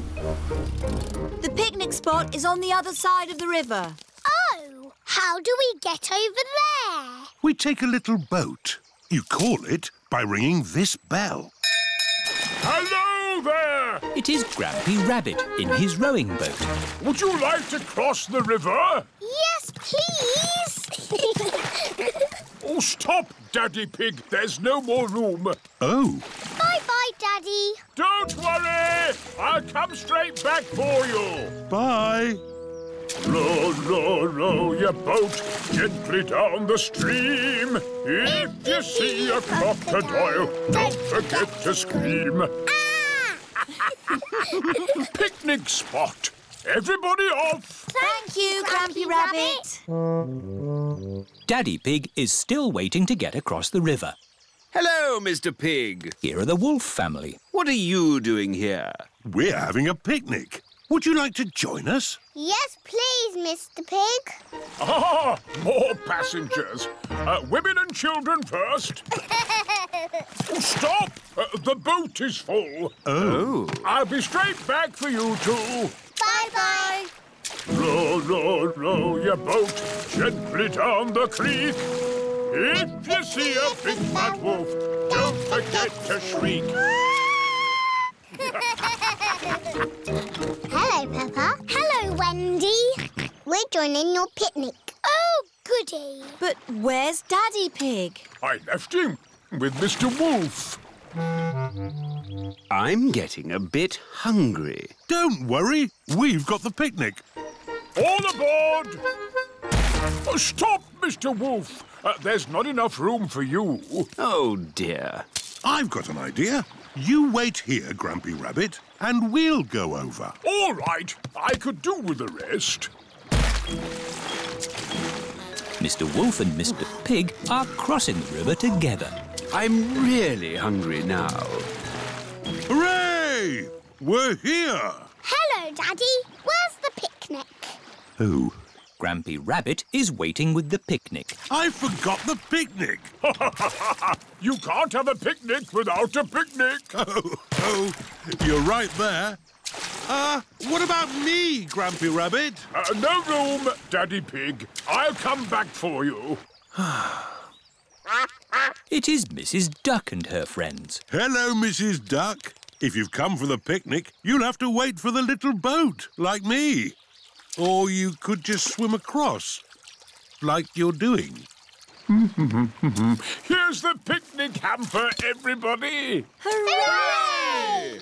The picnic spot is on the other side of the river. Oh, how do we get over there? We take a little boat. You call it by ringing this bell. Hello there! It is Grampy Rabbit in his rowing boat. Would you like to cross the river? Yes, please. Oh, stop, Daddy Pig. There's no more room. Oh, Bye-bye, Daddy. Don't worry. I'll come straight back for you. bye. Row, row, row your boat gently down the stream. If you see a crocodile, don't forget to scream. Ah! Picnic spot. Everybody off. Thank you, Grampy Rabbit. Daddy Pig is still waiting to get across the river. Hello, Mr. Pig. Here are the Wolf family. What are you doing here? We're having a picnic. Would you like to join us? Yes, please, Mr. Pig. Ah, more passengers. Uh, women and children first. Oh, stop! Uh, the boat is full. Oh. I'll be straight back for you two. Bye-bye. Row, row, row your boat gently down the creek. If you see a big fat wolf, don't forget to shriek. Hello, Peppa. Hello, Wendy. We're joining your picnic. Oh, goody. But where's Daddy Pig? I left him with Mr. Wolf. I'm getting a bit hungry. Don't worry. We've got the picnic. All aboard! Oh, stop, Mr. Wolf. Uh, there's not enough room for you. Oh, dear. I've got an idea. You wait here, Grampy Rabbit, and we'll go over. All right, I could do with the rest. Mr. Wolf and Mr. Pig are crossing the river together. I'm really hungry now. Hooray! We're here! Hello, Daddy. Where's the picnic? Oh, Grampy Rabbit is waiting with the picnic. I forgot the picnic. you can't have a picnic without a picnic. Oh, oh, you're right there. Uh, what about me, Grampy Rabbit? Uh, no room, Daddy Pig. I'll come back for you. It is Mrs. Duck and her friends. Hello, Mrs. Duck. If you've come for the picnic, you'll have to wait for the little boat, like me. Or you could just swim across, like you're doing. Mm-hmm, mm-hmm, mm-hmm. Here's the picnic hamper, everybody. Hooray!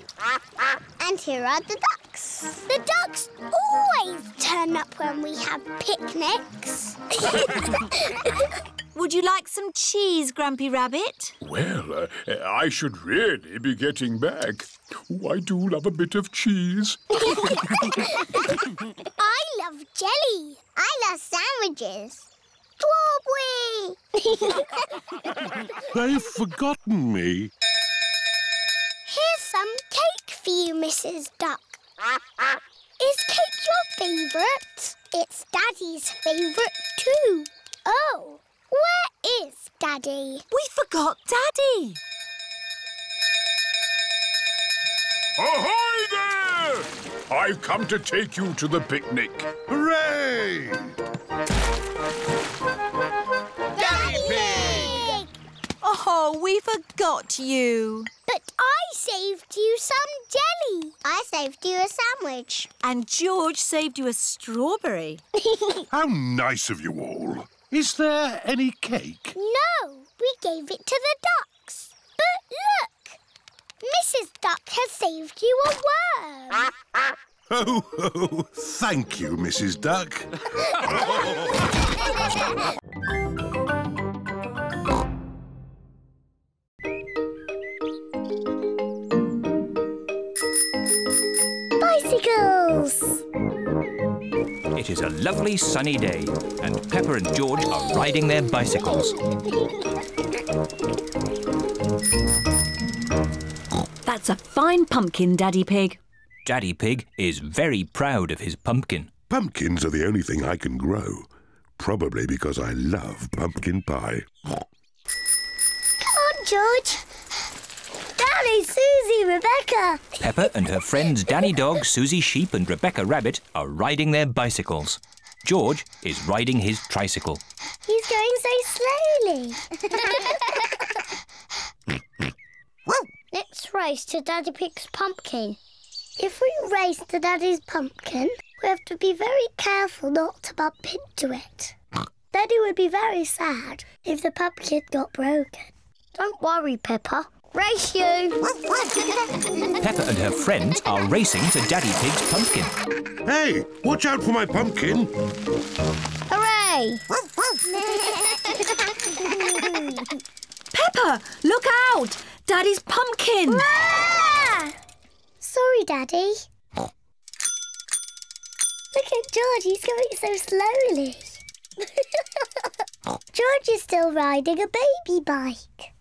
and here are the ducks. The ducks always turn up when we have picnics. Would you like some cheese, Grampy Rabbit? Well, uh, I should really be getting back. Oh, I do love a bit of cheese. I love jelly. I love sandwiches. Strawberry! They've forgotten me. Here's some cake for you, Mrs. Duck. Is cake your favourite? It's Daddy's favourite too. Oh, where is Daddy? We forgot Daddy. Ahoy there! I've come to take you to the picnic. Hooray! Oh, we forgot you. But I saved you some jelly. I saved you a sandwich. And George saved you a strawberry. How nice of you all. Is there any cake? No, we gave it to the ducks. But look, Mrs. Duck has saved you a worm. Oh, oh, thank you, Mrs. Duck. bicycles! It is a lovely sunny day, and Peppa and George are riding their bicycles. That's a fine pumpkin, Daddy Pig. Daddy Pig is very proud of his pumpkin. Pumpkins are the only thing I can grow. Probably because I love pumpkin pie. Come on, George. Daddy, Susie, Rebecca. Peppa and her friends Danny Dog, Susie Sheep and Rebecca Rabbit are riding their bicycles. George is riding his tricycle. He's going so slowly. Let's race to Daddy Pig's pumpkin. If we race to Daddy's pumpkin, we have to be very careful not to bump into it. Daddy would be very sad if the pumpkin got broken. Don't worry, Peppa. Race you! Peppa and her friends are racing to Daddy Pig's pumpkin. Hey, watch out for my pumpkin. Hooray! Peppa, look out! Daddy's pumpkin! Sorry, Daddy. Look at George, he's going so slowly. George is still riding a baby bike.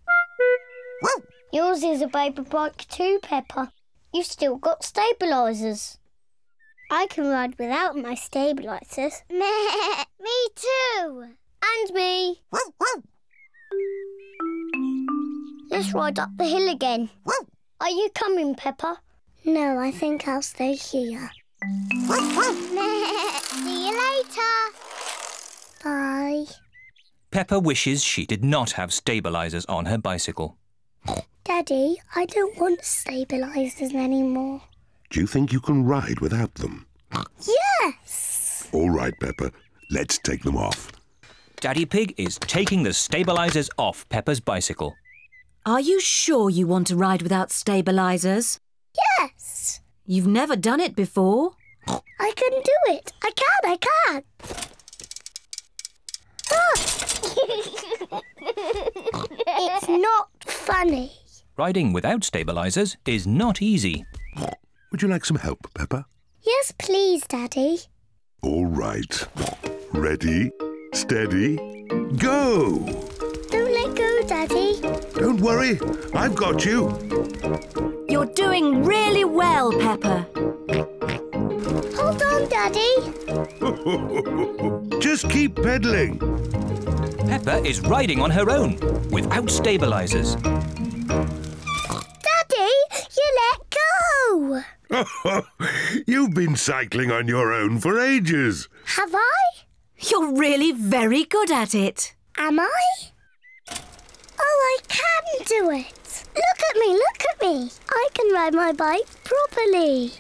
Yours is a baby bike too, Peppa. You've still got stabilisers. I can ride without my stabilisers. me too. And me. Let's ride up the hill again. Are you coming, Peppa? No, I think I'll stay here. See you later. Bye. Peppa wishes she did not have stabilizers on her bicycle. Daddy, I don't want stabilisers anymore. Do you think you can ride without them? Yes! All right, Peppa. Let's take them off. Daddy Pig is taking the stabilizers off Peppa's bicycle. Are you sure you want to ride without stabilisers? Yes! You've never done it before. I can do it. I can, I can. Ah! It's not funny. Riding without stabilizers is not easy. Would you like some help, Peppa? Yes, please, Daddy. All right. Ready, steady, go! Don't let go, Daddy. Don't worry, I've got you. You're doing really well, Peppa. Hold on, Daddy. Just keep pedaling. Peppa is riding on her own without stabilizers. Daddy, you let go. You've been cycling on your own for ages. Have I? You're really very good at it. Am I? Oh, I can do it. Look at me, look at me. I can ride my bike properly.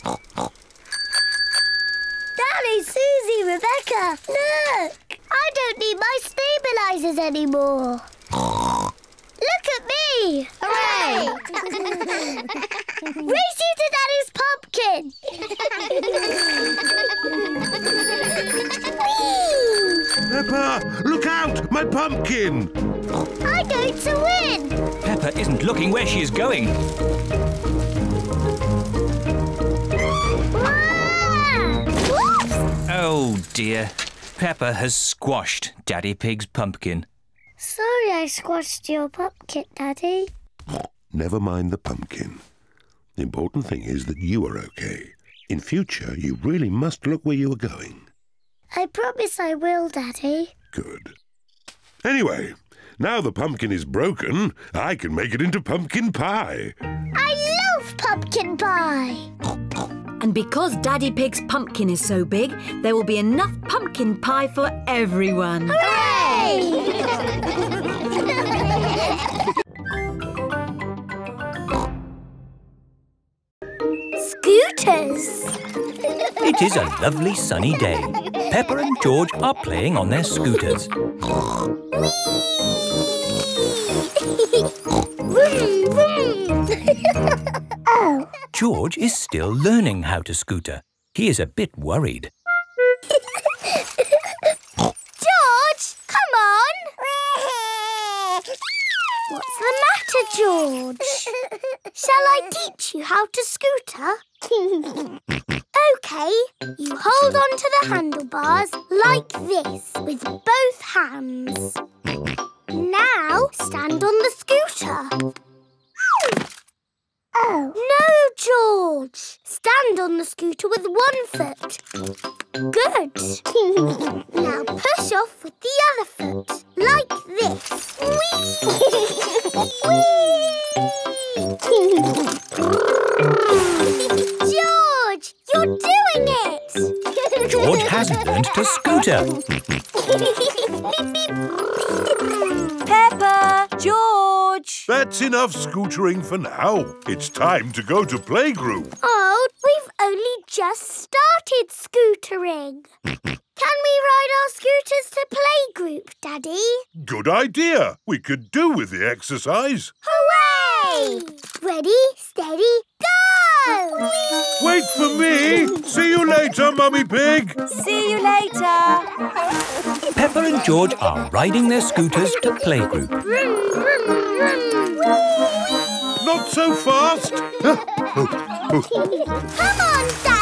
Daddy, Susie, Rebecca, look. I don't need my stabilizers anymore. Look at me. Hooray! Race you to Daddy's pumpkin. Whee! Peppa, look out! My pumpkin! I'm going to win. Peppa isn't looking where she is going. Wah! Oh dear. Peppa has squashed Daddy Pig's pumpkin. Sorry I squashed your pumpkin, Daddy. Never mind the pumpkin. The important thing is that you are okay. In future, you really must look where you are going. I promise I will, Daddy. Good. Anyway, now the pumpkin is broken, I can make it into pumpkin pie. I love pumpkin pie. And because Daddy Pig's pumpkin is so big, there will be enough pumpkin pie for everyone. Hooray! Scooters. It is a lovely sunny day. Peppa and George are playing on their scooters. vroom, vroom. oh, George is still learning how to scooter. He is a bit worried. George, come on. What's the matter, George? Shall I teach you how to scooter? OK, you hold on to the handlebars like this with both hands. Now stand on the scooter. No, George. Stand on the scooter with one foot. Good. now push off with the other foot, like this. George, you're doing it! George has learned to scooter. Peppa! George! That's enough scootering for now. It's time to go to playgroup. Oh, we've only just started scootering. Can we ride our scooters to playgroup, Daddy? Good idea. We could do with the exercise. Hooray! Ready, steady, go! Wait for me. See you later, Mummy Pig. See you later. Peppa and George are riding their scooters to playgroup. Vroom, vroom, vroom. Not so fast. Come on, Daddy!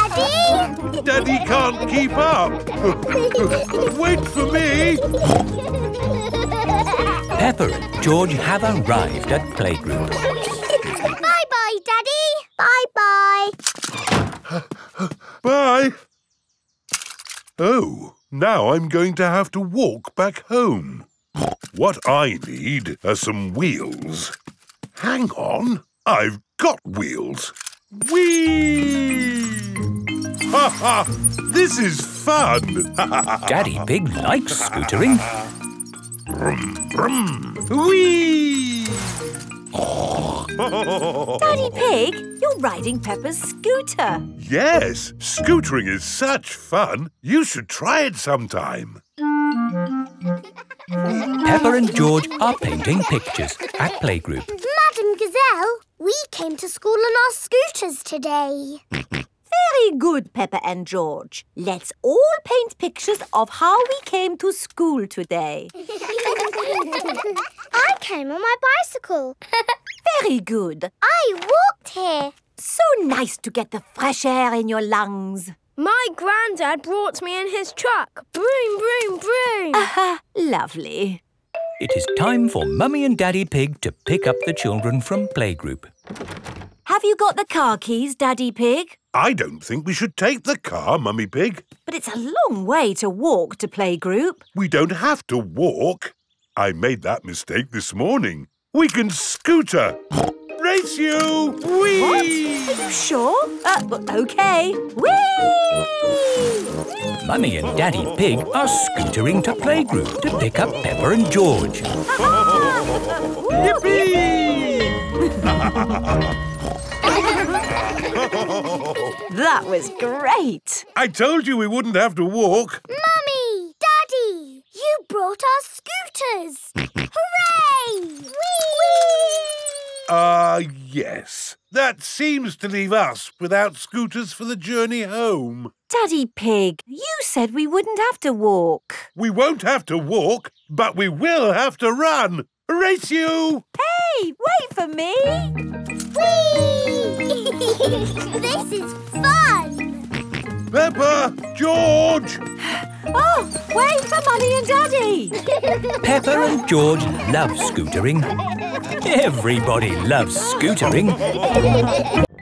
Daddy can't keep up. Wait for me. Peppa and George have arrived at playgroup. Bye-bye, Daddy. Bye-bye. Bye. Oh, now I'm going to have to walk back home. What I need are some wheels. Hang on, I've got wheels. Whee! Ha ha! This is fun! Daddy Pig likes scootering. Brum, brum. Whee! Daddy Pig, you're riding Peppa's scooter. Yes, scootering is such fun. You should try it sometime. Peppa and George are painting pictures at playgroup. Madame Gazelle, we came to school on our scooters today. Very good, Peppa and George. Let's all paint pictures of how we came to school today. I came on my bicycle. Very good. I walked here. So nice to get the fresh air in your lungs. My granddad brought me in his truck. Broom, broom, broom. Aha, lovely. It is time for Mummy and Daddy Pig to pick up the children from playgroup. Have you got the car keys, Daddy Pig? I don't think we should take the car, Mummy Pig. But it's a long way to walk to playgroup. We don't have to walk. I made that mistake this morning. We can scooter. Race you! Whee! What? Are you sure? Uh, OK. Whee! Mummy and Daddy Pig are scootering to playgroup to pick up Peppa and George. That was great. I told you we wouldn't have to walk. Mummy! Daddy! You brought our scooters! Hooray! Whee! Ah, yes. That seems to leave us without scooters for the journey home. Daddy Pig, you said we wouldn't have to walk. We won't have to walk, but we will have to run. Race you! Hey, wait for me. Whee! this is fun! Peppa! George! Oh, wait for Mummy and Daddy. Peppa and George love scootering. Everybody loves scootering.